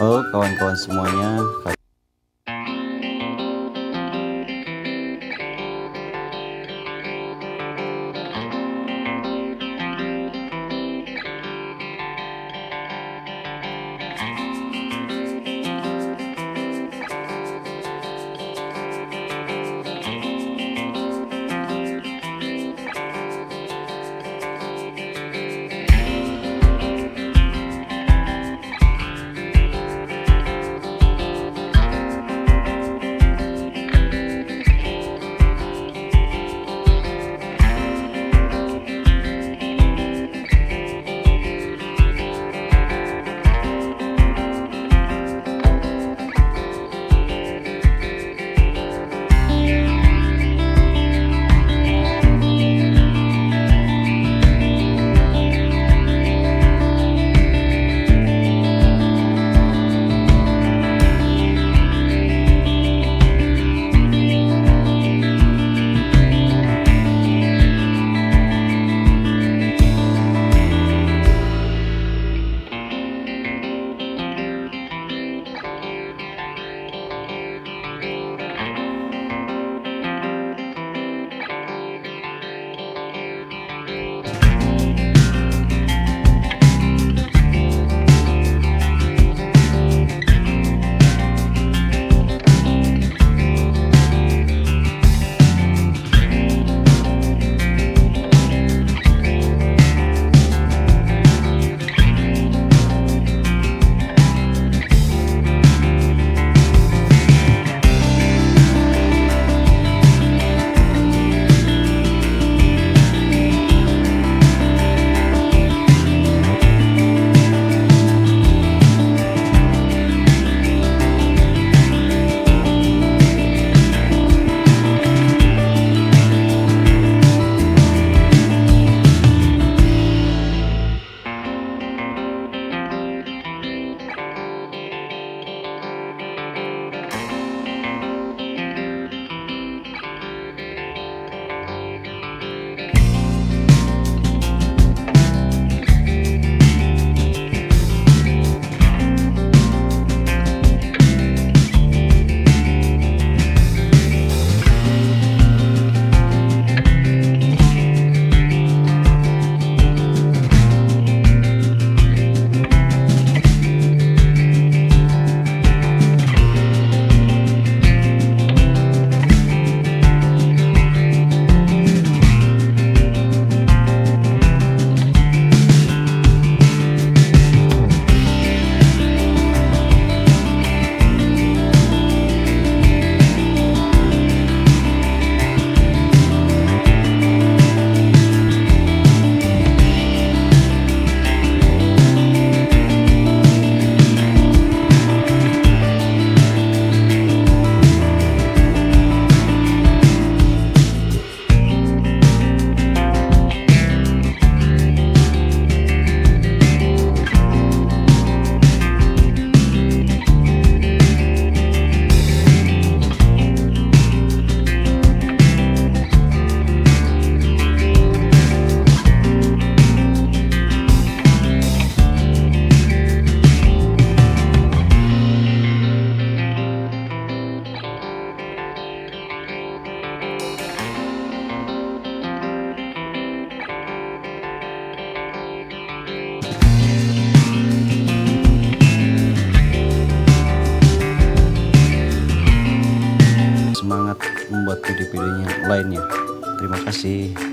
Oh kawan-kawan semuanya membuat video-videonya lainnya. Terima kasih